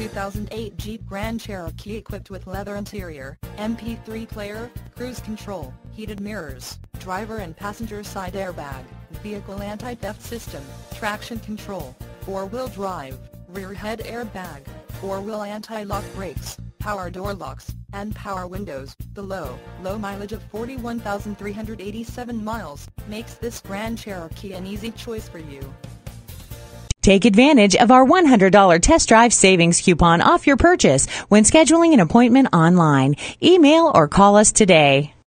2008 Jeep Grand Cherokee equipped with leather interior, MP3 player, cruise control, heated mirrors, driver and passenger side airbag, vehicle anti-theft system, traction control, four-wheel drive, rear head airbag, four-wheel anti-lock brakes, power door locks, and power windows. The low, low mileage of 41,387 miles makes this Grand Cherokee an easy choice for you. Take advantage of our $100 test drive savings coupon off your purchase when scheduling an appointment online. Email or call us today.